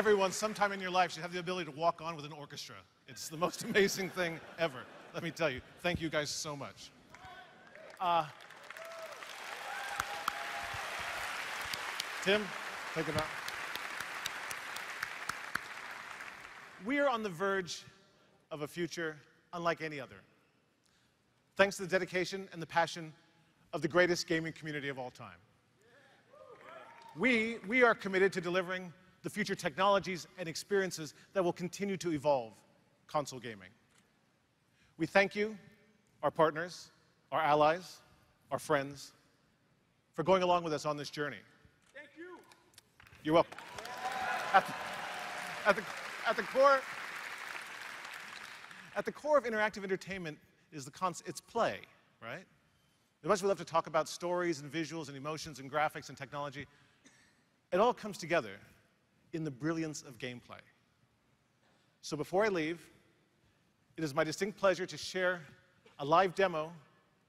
everyone, sometime in your life, should have the ability to walk on with an orchestra. It's the most amazing thing ever. Let me tell you. Thank you guys so much. Uh, Tim, take it out. We are on the verge of a future unlike any other. Thanks to the dedication and the passion of the greatest gaming community of all time. We, we are committed to delivering the future technologies and experiences that will continue to evolve console gaming. We thank you, our partners, our allies, our friends, for going along with us on this journey. Thank you. You're welcome. At the, at the, at the core, at the core of interactive entertainment is the concept, it's play, right? As much as we love to talk about stories and visuals and emotions and graphics and technology, it all comes together in the brilliance of gameplay. So before I leave, it is my distinct pleasure to share a live demo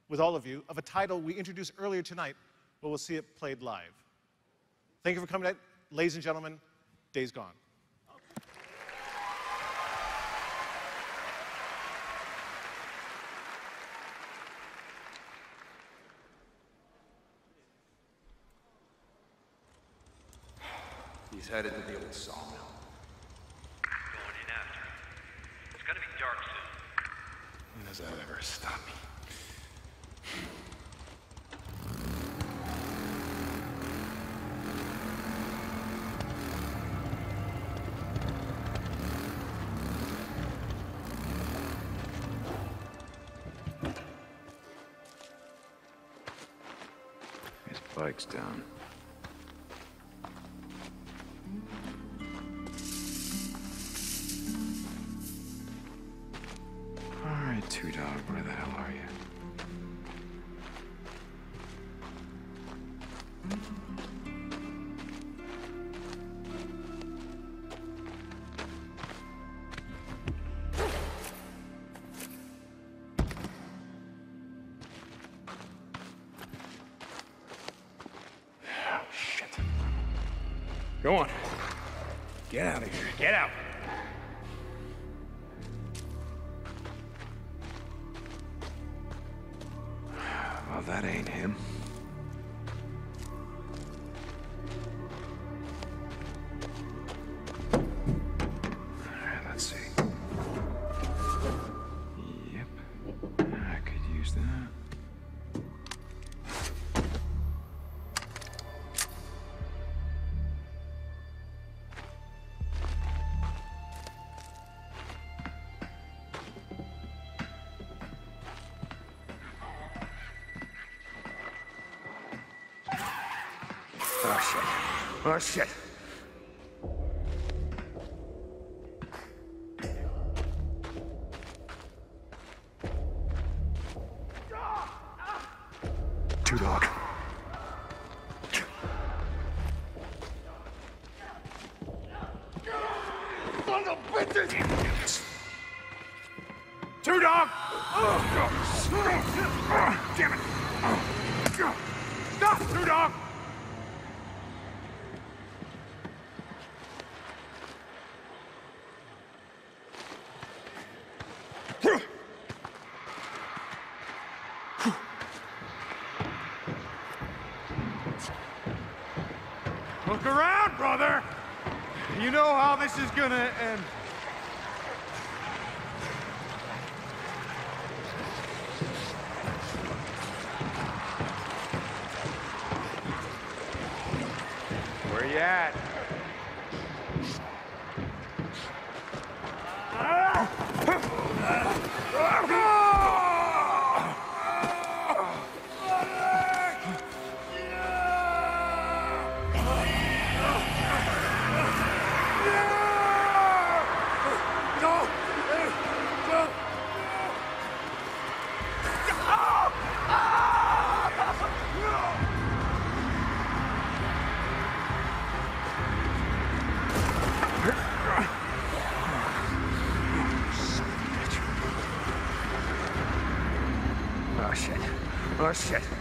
with all of you of a title we introduced earlier tonight, but we'll see it played live. Thank you for coming, ladies and gentlemen. Days Gone. Headed to the old sawmill. Going in after him. It's gonna be dark soon. When does that ever stop me? His bike's down. Go on. Get out of here. Get out. Well, that ain't him. Shit. Oh, shit. Two dog. Son of. Two dog! Oh, Damn it! Stop, two dog! Look around, brother! You know how this is gonna end. Where you at? Shit.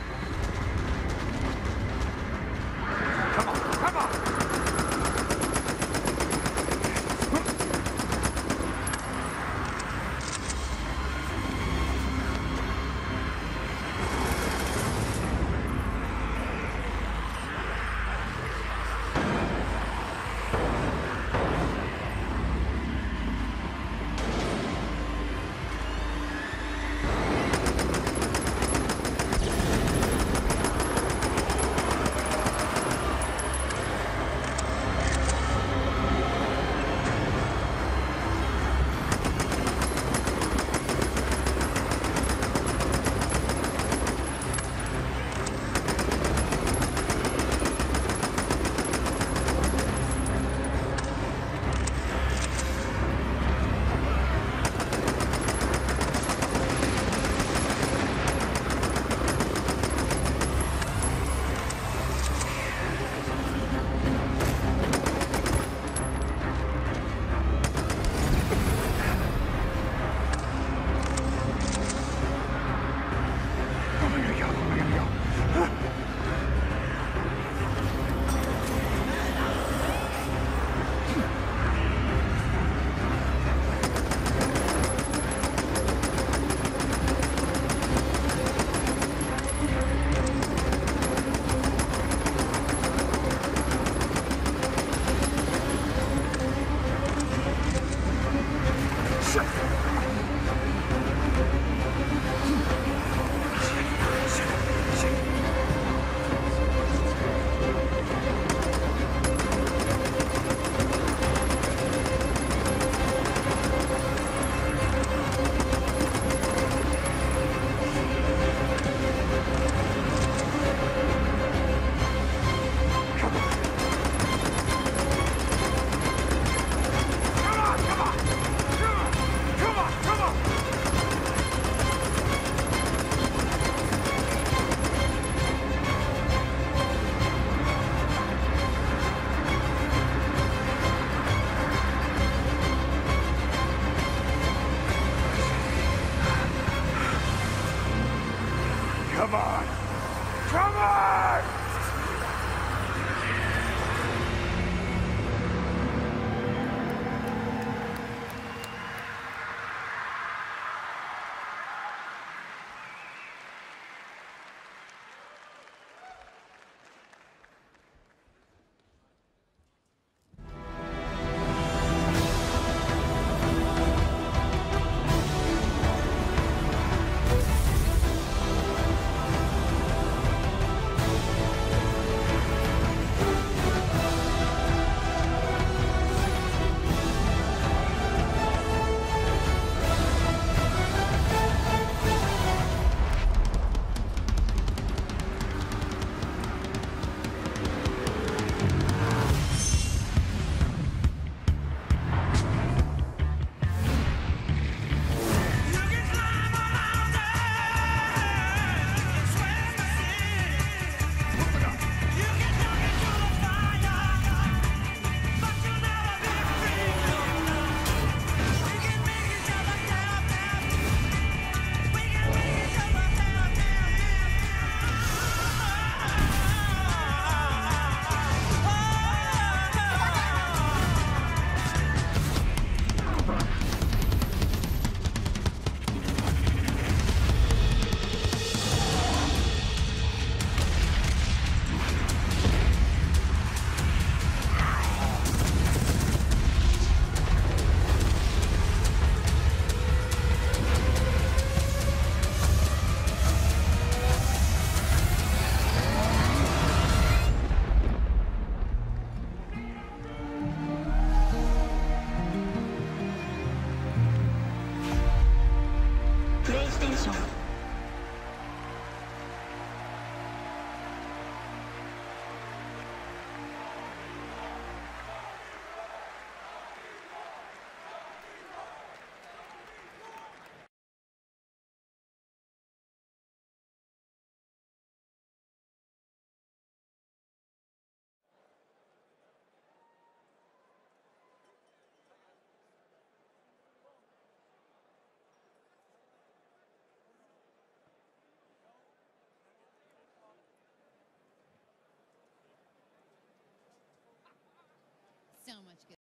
Shit. so much good.